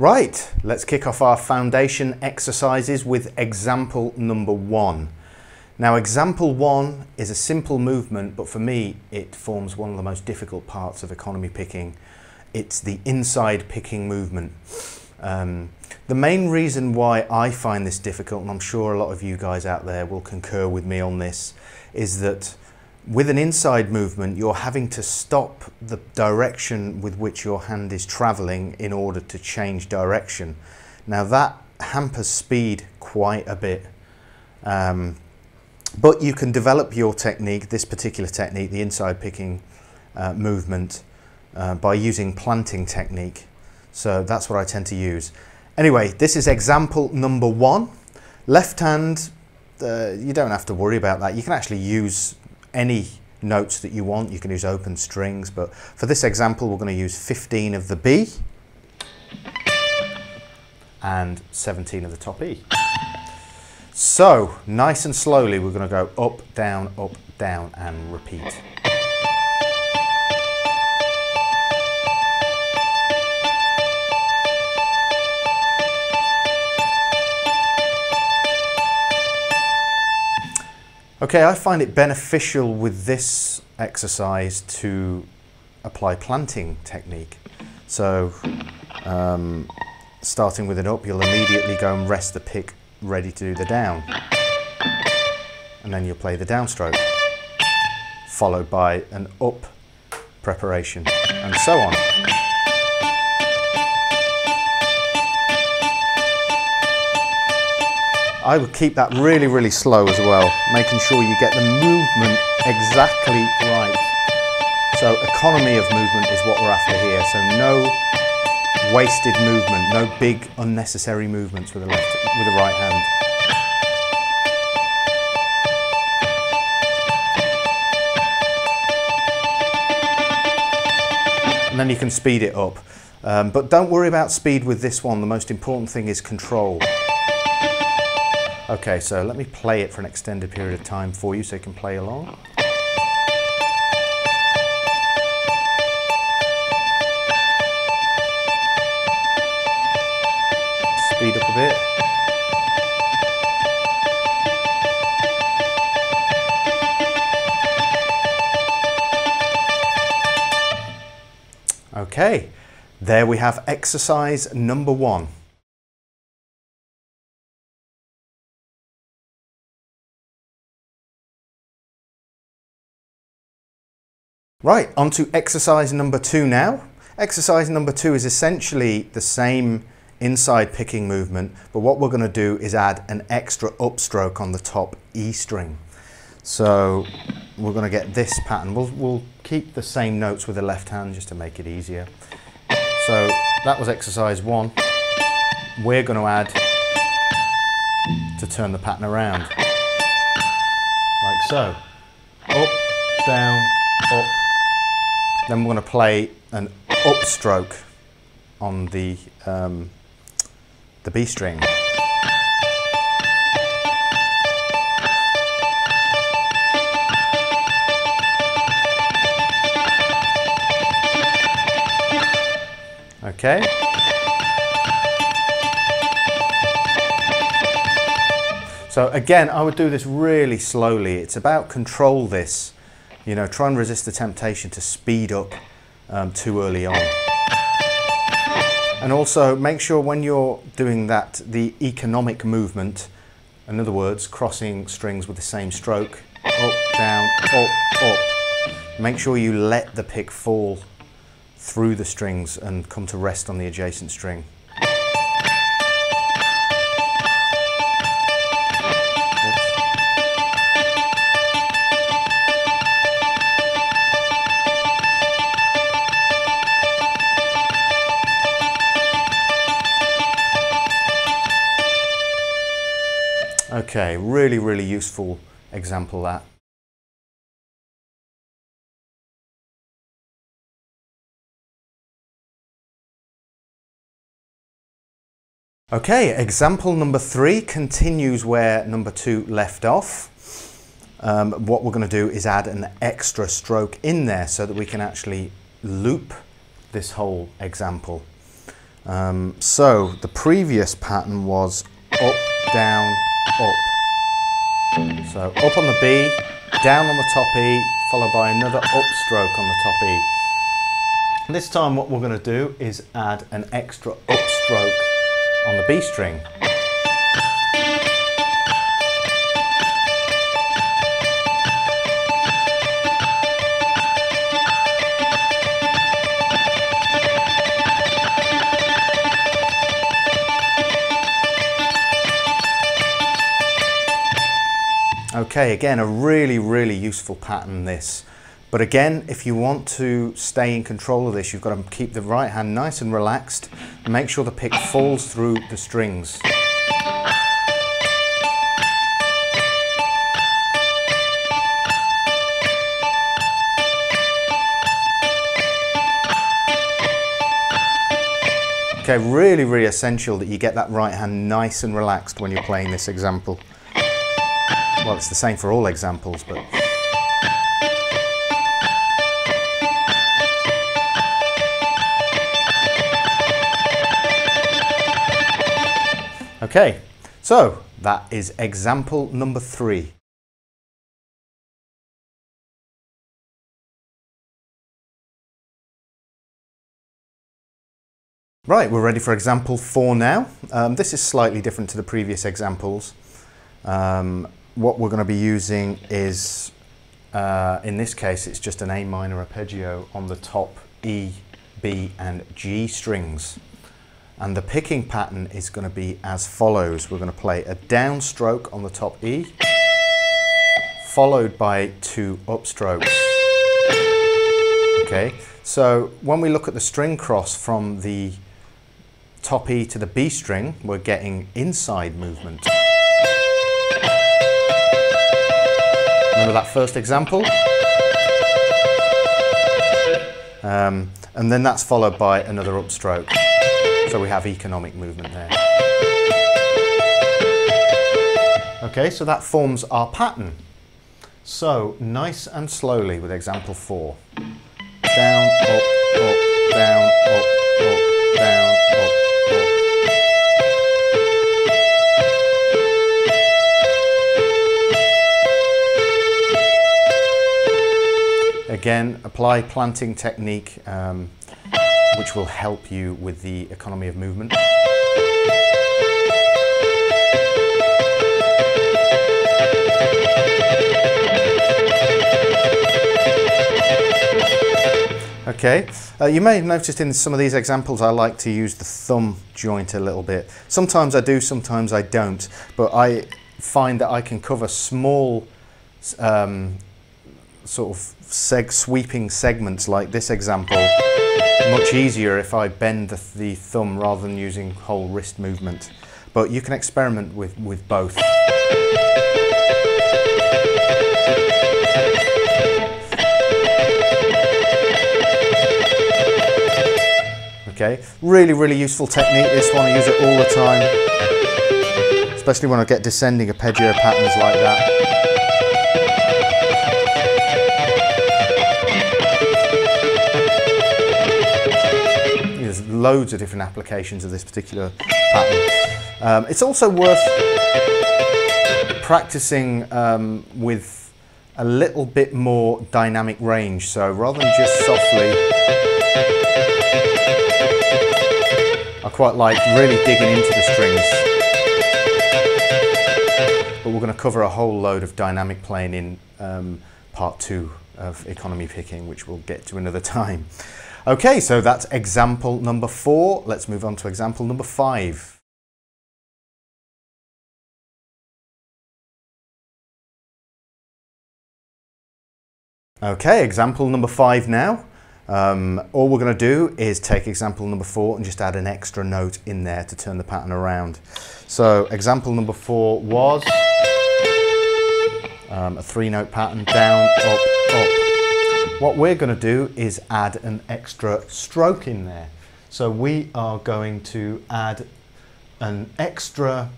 Right, let's kick off our foundation exercises with example number one. Now example one is a simple movement, but for me it forms one of the most difficult parts of economy picking. It's the inside picking movement. Um, the main reason why I find this difficult, and I'm sure a lot of you guys out there will concur with me on this, is that with an inside movement, you're having to stop the direction with which your hand is traveling in order to change direction. Now that hampers speed quite a bit. Um, but you can develop your technique, this particular technique, the inside picking uh, movement, uh, by using planting technique. So that's what I tend to use. Anyway, this is example number one. Left hand, uh, you don't have to worry about that. You can actually use any notes that you want. You can use open strings, but for this example, we're going to use 15 of the B and 17 of the top E. So, nice and slowly, we're going to go up, down, up, down, and repeat. Okay, I find it beneficial with this exercise to apply planting technique. So, um, starting with an up, you'll immediately go and rest the pick ready to do the down. And then you'll play the downstroke, followed by an up preparation, and so on. I would keep that really, really slow as well, making sure you get the movement exactly right. So economy of movement is what we're after here. So no wasted movement, no big unnecessary movements with the left, with the right hand. And then you can speed it up. Um, but don't worry about speed with this one. The most important thing is control. Okay, so let me play it for an extended period of time for you so you can play along. Speed up a bit. Okay, there we have exercise number one. Right, on to exercise number two now. Exercise number two is essentially the same inside picking movement, but what we're going to do is add an extra upstroke on the top E string. So we're going to get this pattern. We'll, we'll keep the same notes with the left hand just to make it easier. So that was exercise one. We're going to add to turn the pattern around, like so. Up, down, up, then we're going to play an upstroke on the, um, the B string. Okay. So again, I would do this really slowly. It's about control this you know, try and resist the temptation to speed up um, too early on. And also make sure when you're doing that, the economic movement, in other words, crossing strings with the same stroke, up, down, up, up, make sure you let the pick fall through the strings and come to rest on the adjacent string. Okay, really, really useful example that. Okay, example number three continues where number two left off. Um, what we're going to do is add an extra stroke in there so that we can actually loop this whole example. Um, so the previous pattern was up, down, up. So up on the B, down on the top E, followed by another upstroke on the top E. This time what we're going to do is add an extra upstroke on the B string. Okay, again, a really, really useful pattern this. But again, if you want to stay in control of this, you've got to keep the right hand nice and relaxed. Make sure the pick falls through the strings. Okay, really, really essential that you get that right hand nice and relaxed when you're playing this example. Well, it's the same for all examples, but... Okay, so that is example number three. Right, we're ready for example four now. Um, this is slightly different to the previous examples. Um, what we're going to be using is, uh, in this case, it's just an A minor arpeggio on the top E, B and G strings. And the picking pattern is going to be as follows. We're going to play a downstroke on the top E, followed by two upstrokes. Okay, so when we look at the string cross from the top E to the B string, we're getting inside movement. Remember that first example? Um, and then that's followed by another upstroke. So we have economic movement there. Okay, so that forms our pattern. So nice and slowly with example four. Down, up, up, down, up, up, down, Again, apply planting technique, um, which will help you with the economy of movement. Okay, uh, you may have noticed in some of these examples I like to use the thumb joint a little bit. Sometimes I do, sometimes I don't, but I find that I can cover small um, sort of seg sweeping segments like this example much easier if I bend the, the, thumb rather than using whole wrist movement. But you can experiment with, with both. Okay, really, really useful technique this one, I use it all the time. Especially when I get descending arpeggio patterns like that. Loads of different applications of this particular pattern. Um, it's also worth practicing um, with a little bit more dynamic range. So rather than just softly, I quite like really digging into the strings. But we're going to cover a whole load of dynamic playing in um, part two of economy picking, which we'll get to another time. Okay, so that's example number four. Let's move on to example number five. Okay, example number five now. Um, all we're going to do is take example number four and just add an extra note in there to turn the pattern around. So example number four was um, a three note pattern, down, up, up, what we're going to do is add an extra stroke in there. So we are going to add an extra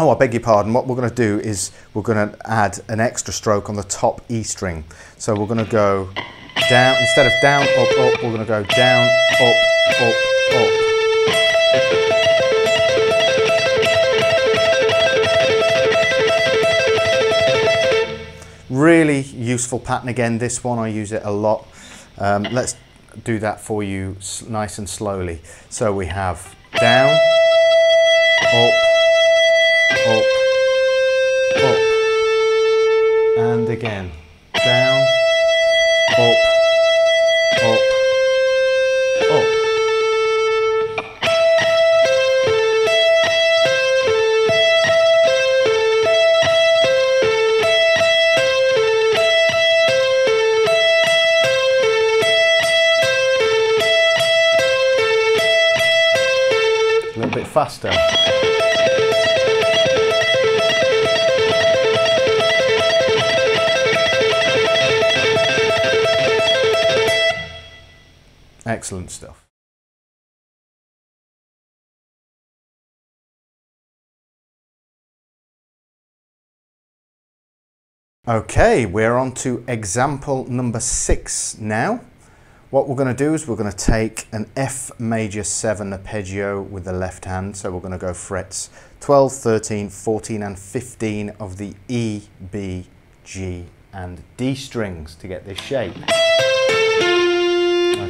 Oh, I beg your pardon. What we're going to do is we're going to add an extra stroke on the top E string. So we're going to go down, instead of down, up, up, we're going to go down, up, up. Really useful pattern again. This one I use it a lot. Um, let's do that for you nice and slowly. So we have down, up, up, up, and again, down, up, faster. Excellent stuff. Okay, we're on to example number six now. What we're going to do is we're going to take an F major 7 arpeggio with the left hand. So we're going to go frets 12, 13, 14 and 15 of the E, B, G and D strings to get this shape.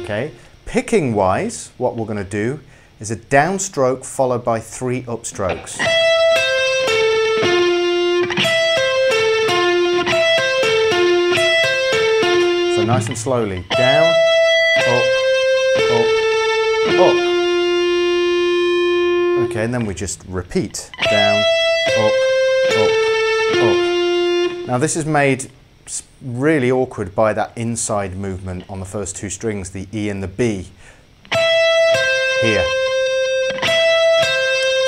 Okay, picking wise, what we're going to do is a downstroke followed by three upstrokes. So nice and slowly, down, up, up, up. Okay, and then we just repeat. Down, up, up, up. Now this is made really awkward by that inside movement on the first two strings, the E and the B. Here.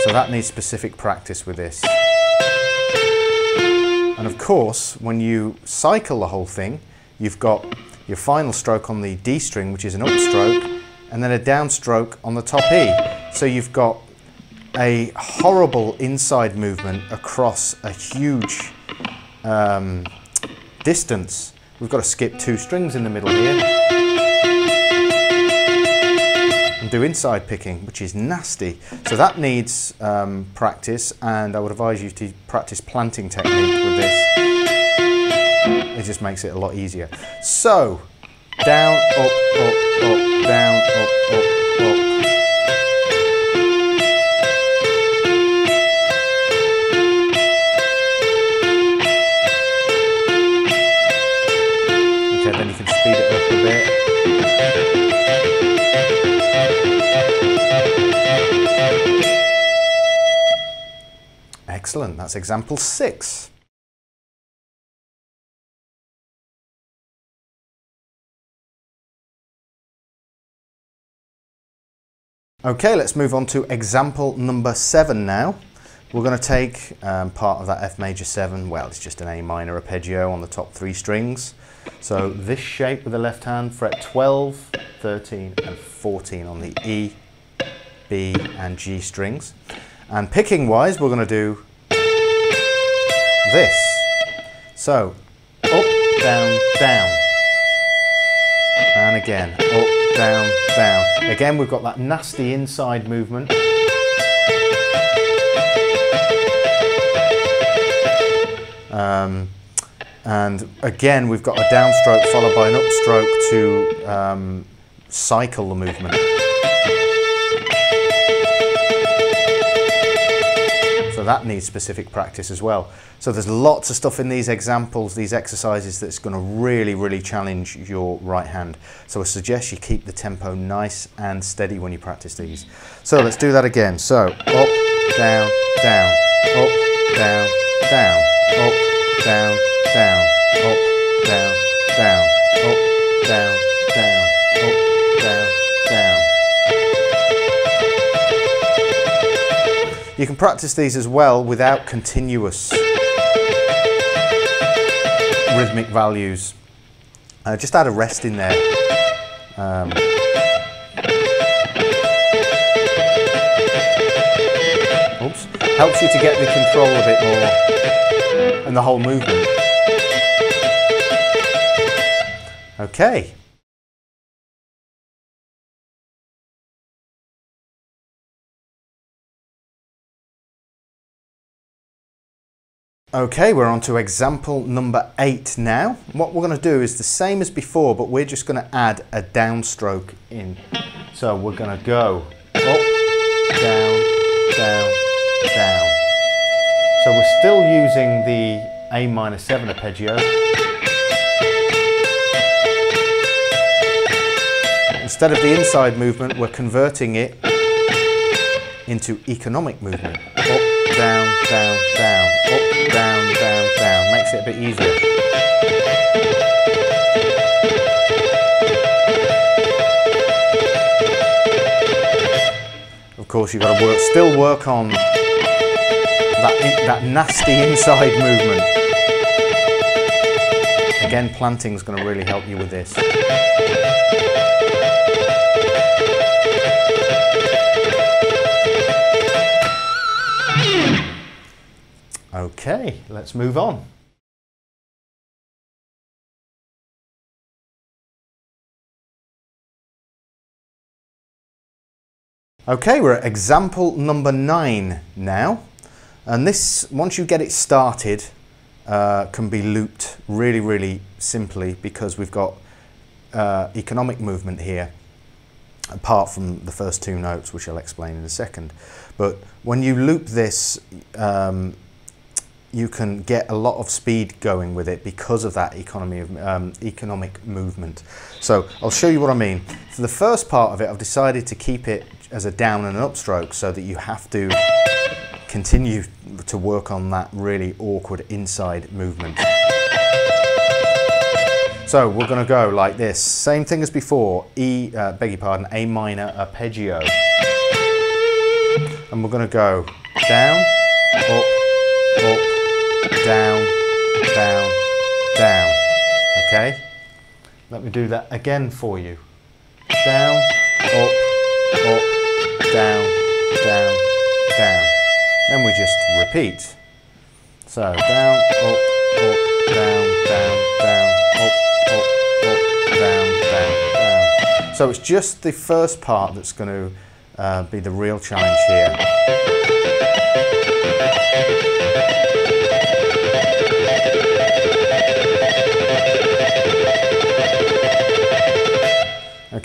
So that needs specific practice with this. And of course, when you cycle the whole thing, you've got your final stroke on the D string, which is an upstroke, and then a downstroke on the top E. So you've got a horrible inside movement across a huge um, distance. We've got to skip two strings in the middle here and do inside picking, which is nasty. So that needs um, practice, and I would advise you to practice planting technique with this. Just makes it a lot easier. So, down, up, up, up, down, up, up, up. Okay, then you can speed it up a bit. Excellent, that's example six. Okay, let's move on to example number seven now. We're going to take um, part of that F major 7, well it's just an A minor arpeggio on the top three strings. So this shape with the left hand, fret 12, 13 and 14 on the E, B and G strings. And picking wise we're going to do this. So up, down, down. And again, up, down, down. Again, we've got that nasty inside movement. Um, and again, we've got a downstroke followed by an upstroke to um, cycle the movement. That needs specific practice as well. So there's lots of stuff in these examples, these exercises that's going to really, really challenge your right hand. So I suggest you keep the tempo nice and steady when you practice these. So let's do that again. So up, down, down, up, down, down, up, down, down, up, down, down, You can practice these as well without continuous rhythmic values. Uh, just add a rest in there. Um, oops. Helps you to get the control a bit more and the whole movement. Okay. Okay, we're on to example number eight now. What we're going to do is the same as before, but we're just going to add a downstroke in. So we're going to go up, down, down, down. So we're still using the A minor 7 arpeggio. Instead of the inside movement, we're converting it into economic movement. Up, down, down, down, it a bit easier. Of course, you've got to work, still work on that, in, that nasty inside movement. Again, planting is going to really help you with this. Okay, let's move on. Okay, we're at example number nine now. And this, once you get it started, uh, can be looped really, really simply because we've got uh, economic movement here apart from the first two notes, which I'll explain in a second. But when you loop this, um, you can get a lot of speed going with it because of that economy of um, economic movement. So I'll show you what I mean. For the first part of it, I've decided to keep it as a down and an upstroke so that you have to continue to work on that really awkward inside movement. So we're going to go like this. Same thing as before, E, uh, beg your pardon, A minor arpeggio. And we're going to go down, up, down, down. Okay? Let me do that again for you. Down, up, up, down, down, down. Then we just repeat. So down, up, up, down, down, down, up, up, up, down, down, down. So it's just the first part that's going to uh, be the real challenge here.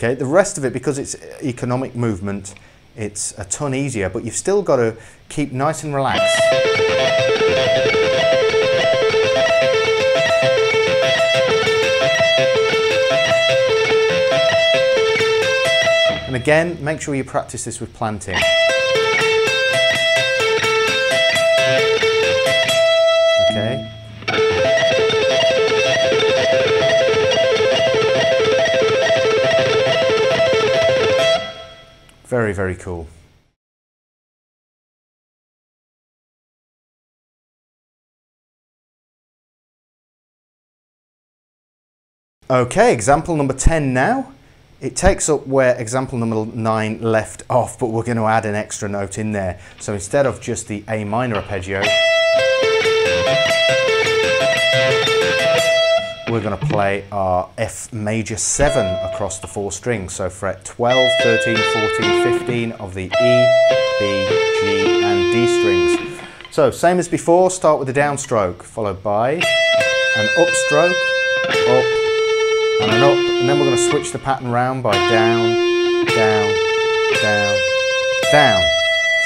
Okay, the rest of it, because it's economic movement, it's a ton easier, but you've still got to keep nice and relaxed. And again, make sure you practice this with planting. Very, very cool. Okay, example number 10 now. It takes up where example number 9 left off, but we're going to add an extra note in there. So instead of just the A minor arpeggio, we're going to play our F major 7 across the four strings. So fret 12, 13, 14, 15 of the E, B, G and D strings. So same as before, start with a downstroke, followed by an upstroke, up, and an up. And then we're going to switch the pattern round by down, down, down, down.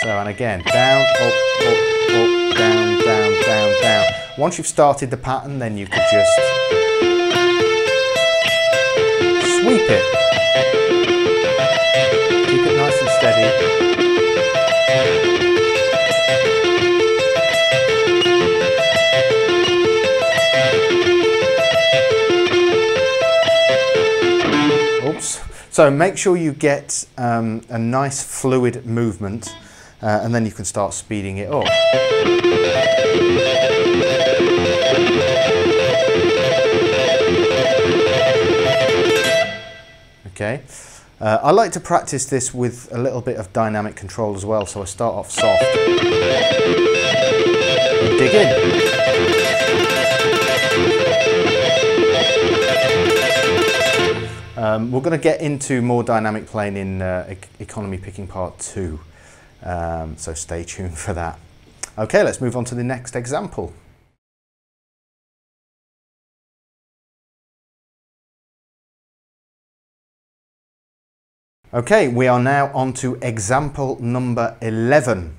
So, and again, down, up, up, up, down, down, down, down. Once you've started the pattern, then you could just sweep it. Keep it nice and steady. Oops. So make sure you get um, a nice fluid movement uh, and then you can start speeding it up. Okay? Uh, I like to practice this with a little bit of dynamic control as well, so I start off soft. dig in. Um, we're going to get into more dynamic playing in uh, e Economy Picking Part 2, um, so stay tuned for that. Okay, let's move on to the next example. Okay, we are now on to example number 11.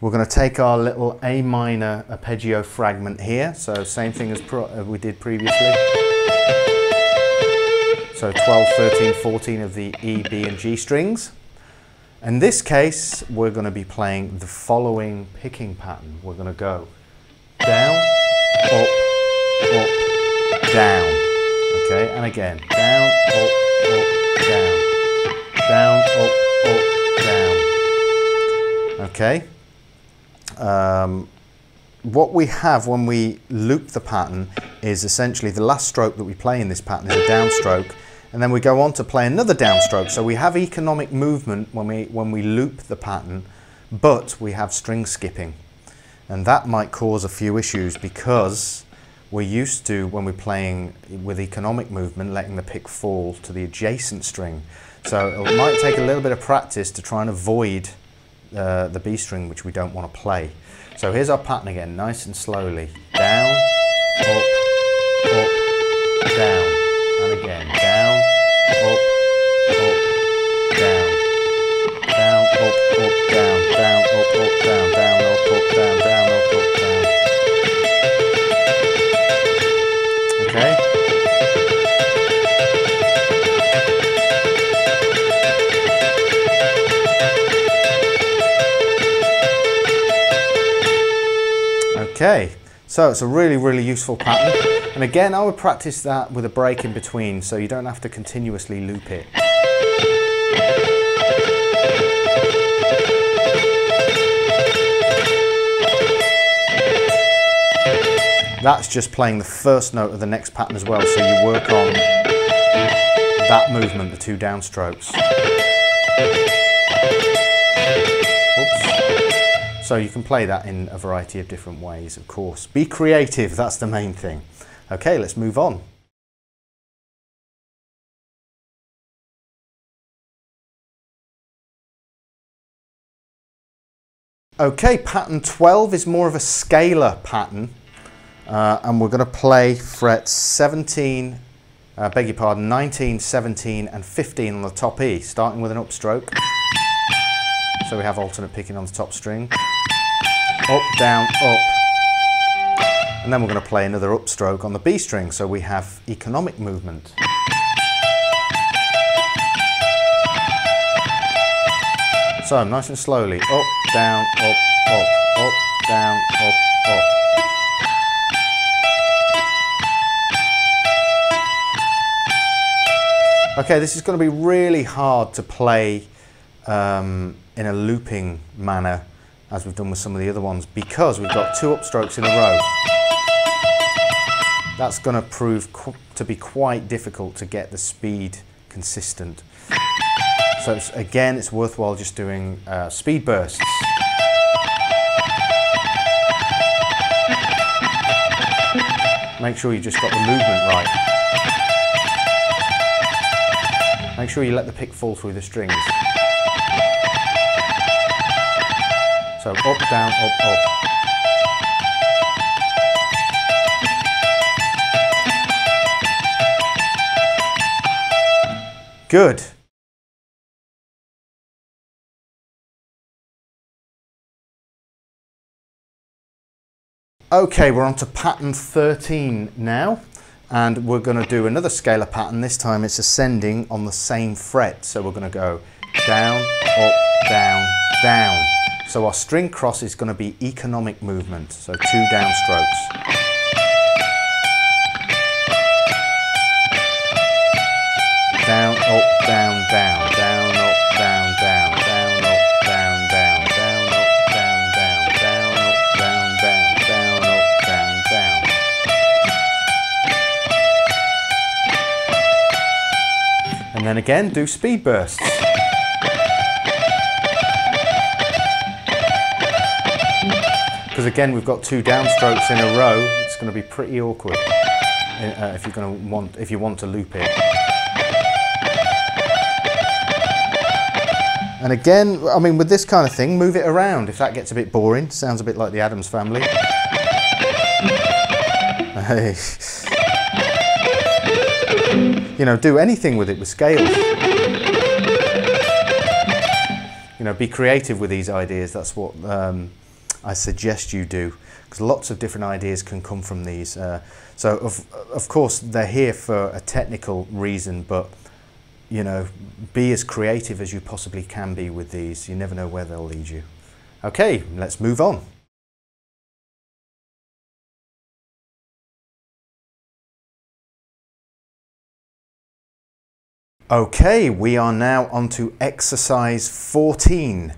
We're going to take our little A minor arpeggio fragment here, so same thing as uh, we did previously. So 12, 13, 14 of the E, B and G strings. In this case, we're going to be playing the following picking pattern. We're going to go down, up, up, down. Okay, and again, down, up, down, up, up, down. Okay. Um, what we have when we loop the pattern is essentially the last stroke that we play in this pattern is a downstroke and then we go on to play another downstroke. So we have economic movement when we, when we loop the pattern, but we have string skipping. And that might cause a few issues because we're used to, when we're playing with economic movement, letting the pick fall to the adjacent string. So it might take a little bit of practice to try and avoid uh, the B string, which we don't want to play. So here's our pattern again, nice and slowly. Down, up, Okay, so it's a really, really useful pattern. And again, I would practice that with a break in between so you don't have to continuously loop it. That's just playing the first note of the next pattern as well, so you work on that movement, the two downstrokes. So you can play that in a variety of different ways, of course. Be creative, that's the main thing. Okay, let's move on. Okay, pattern 12 is more of a scalar pattern. Uh, and we're going to play frets 17, uh, beg your pardon, 19, 17 and 15 on the top E, starting with an upstroke. So we have alternate picking on the top string. Up, down, up. And then we're going to play another upstroke on the B string, so we have economic movement. So nice and slowly, up, down, up, up, up, down, up, up. Okay, this is going to be really hard to play um, in a looping manner as we've done with some of the other ones because we've got two upstrokes in a row. That's going to prove to be quite difficult to get the speed consistent. So it's, again, it's worthwhile just doing uh, speed bursts. Make sure you just got the movement right. Make sure you let the pick fall through the strings. So up, down, up, up. Good. Okay, we're on to pattern 13 now and we're going to do another scalar pattern. This time it's ascending on the same fret. So we're going to go down, up, down, down. So our string cross is going to be economic movement, so two downstrokes. Down, up, down, down, down, up, down, down, down, up, down, down, down, up, down, down, down, up, down, down, down, up, down, down. And then again, do speed bursts. Because again, we've got two downstrokes in a row. It's going to be pretty awkward uh, if you're going to want if you want to loop it. And again, I mean, with this kind of thing, move it around. If that gets a bit boring, sounds a bit like the Addams family. Hey. You know, do anything with it with scales. you know, be creative with these ideas. That's what um, I suggest you do because lots of different ideas can come from these. Uh, so of, of course they're here for a technical reason, but you know, be as creative as you possibly can be with these. You never know where they'll lead you. Okay, let's move on. Okay, we are now on to exercise 14.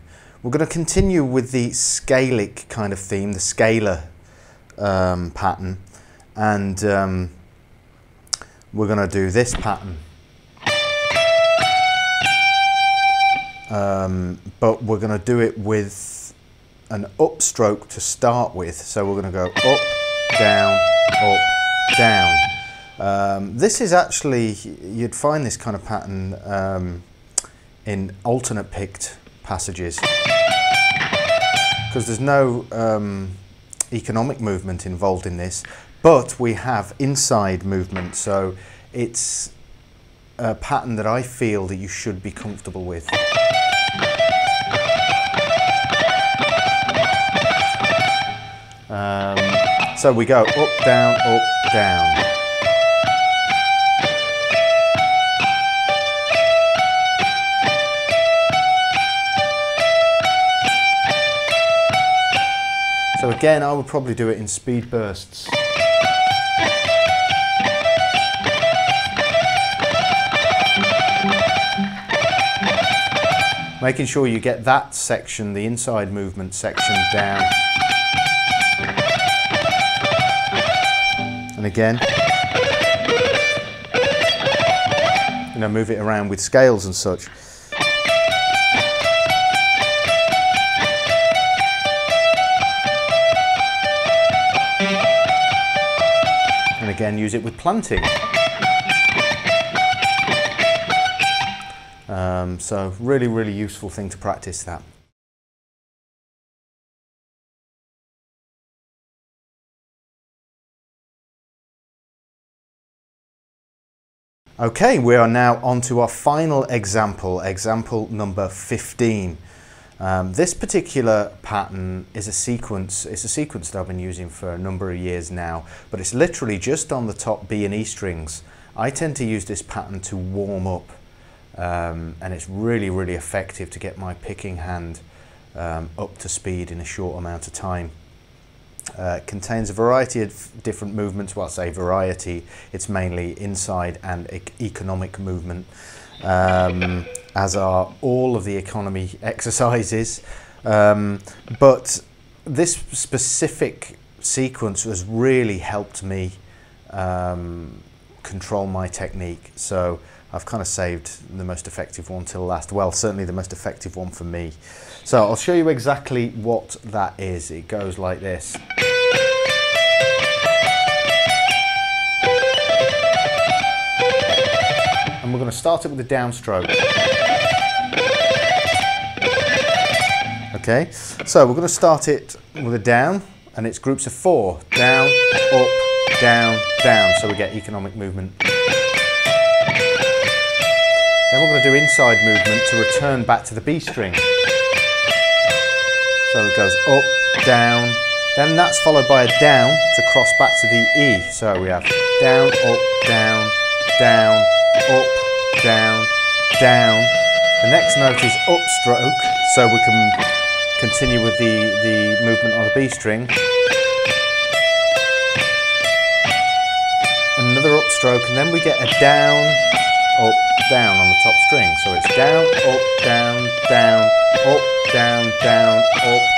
We're going to continue with the scalic kind of theme, the scalar um, pattern, and um, we're going to do this pattern. Um, but we're going to do it with an upstroke to start with. So we're going to go up, down, up, down. Um, this is actually, you'd find this kind of pattern um, in alternate picked passages because there's no um, economic movement involved in this, but we have inside movement. So it's a pattern that I feel that you should be comfortable with. Um, so we go up, down, up, down. Again, I would probably do it in speed bursts. Making sure you get that section, the inside movement section down. And again, you know, move it around with scales and such. Again use it with planting. Um, so really, really useful thing to practice that. Okay, we are now on to our final example, example number 15. Um, this particular pattern is a sequence, it's a sequence that I've been using for a number of years now, but it's literally just on the top B and E strings. I tend to use this pattern to warm up um, and it's really, really effective to get my picking hand um, up to speed in a short amount of time. Uh, contains a variety of different movements. Well, I say variety, it's mainly inside and e economic movement. As are all of the economy exercises. Um, but this specific sequence has really helped me um, control my technique. So I've kind of saved the most effective one till last. Well, certainly the most effective one for me. So I'll show you exactly what that is. It goes like this. And we're going to start it with a downstroke. Okay, so we're going to start it with a down, and it's groups of four. Down, up, down, down. So we get economic movement. Then we're going to do inside movement to return back to the B string. So it goes up, down, then that's followed by a down to cross back to the E. So we have down, up, down, down, up, down, down. The next note is upstroke, so we can continue with the, the movement on the B string. Another upstroke and then we get a down, up, down on the top string. So it's down, up, down, down, up, down, down, up,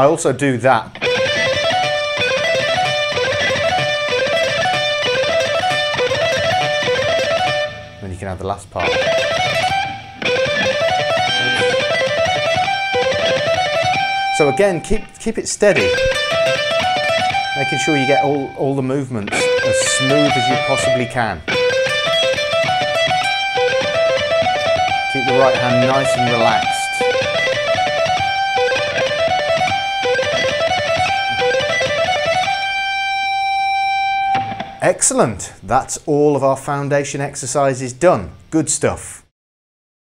I also do that. Then you can have the last part. So again, keep, keep it steady. Making sure you get all, all the movements as smooth as you possibly can. Keep the right hand nice and relaxed. Excellent. That's all of our foundation exercises done. Good stuff.